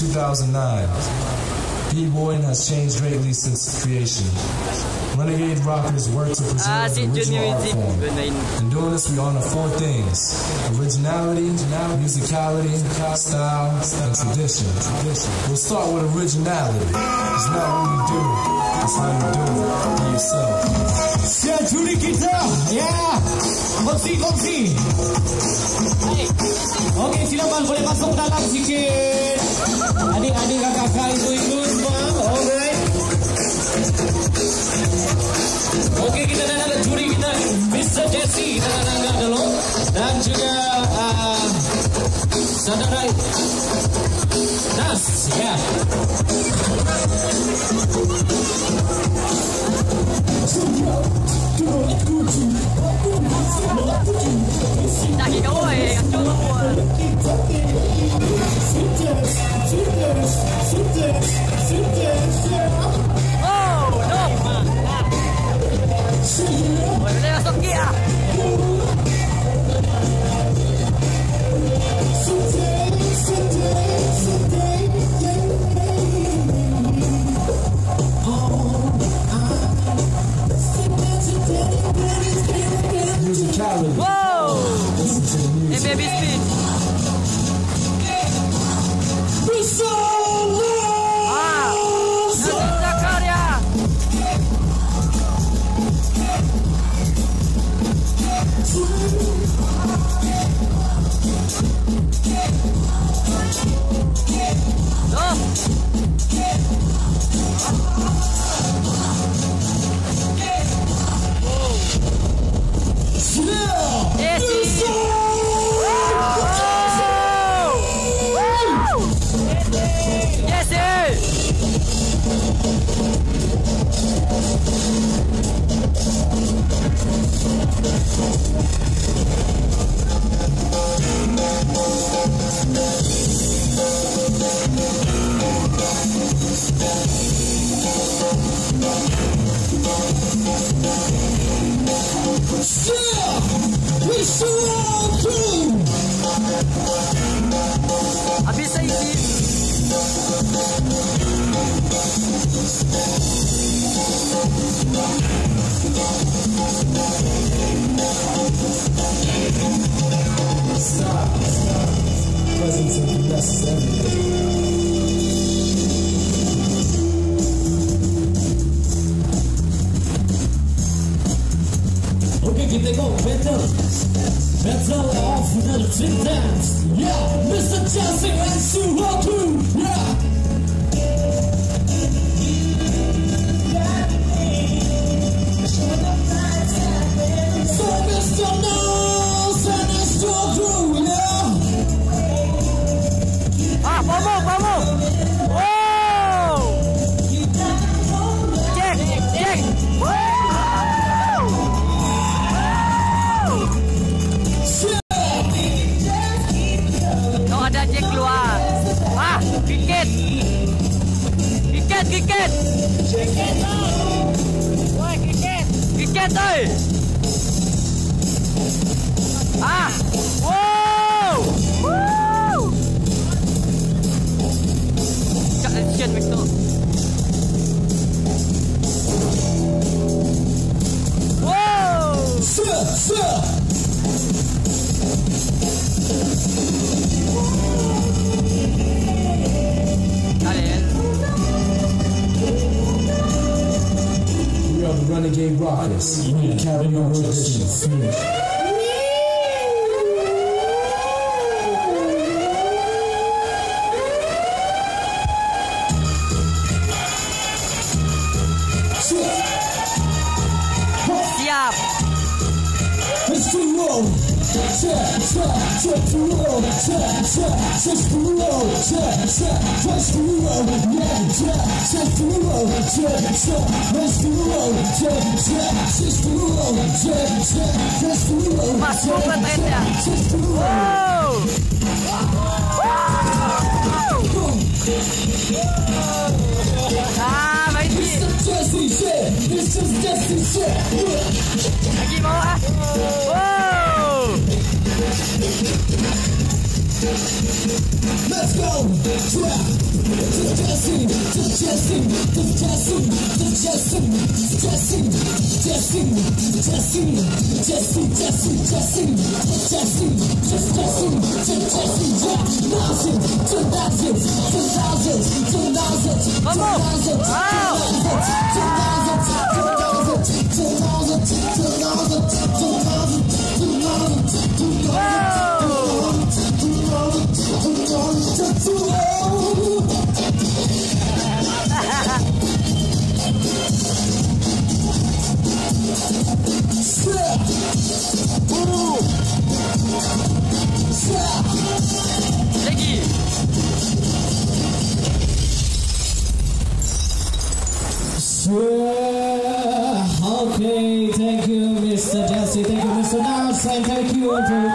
2009. B-boying has changed greatly since creation. Renegade rockers work to preserve ah, the original art form. In doing this, we honor four things. Originality, musicality, style, and tradition. We'll start with originality. It's not what you do, it's how you do it. Be yourself. Siap juri kita. Ya. Kongsi, kongsi. Okey, silakan boleh masuk dalam sikit. Adik-adik, kakak-kakak, ibu-ibu semua. Alright. Okey, kita dah ada juri kita. Mr. Jesse, dan anda dulu. Dan juga uh, saudara Nas, ya. Abisa aí, Stop, stop. Presence. Of the Titans. Yeah, Mr. Jesse and Suhoku. Yeah. So Mr. Nose Eh. We are the renegade Rockers. We carry Masuk ke trendnya. Wow. Ah, baik ni. Lagi mau ah. Wow. Let's go! Just Jesse, just Jesse, just Jesse, just Jesse, just Jesse, Jesse, Jesse, Jesse, Jesse, Jesse, Jesse, just Jesse, just Jesse, thousands, Okay, thank you, Mr. Jesse. Thank you, Mr. And thank you to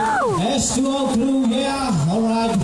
S2O crew. Yeah, all right.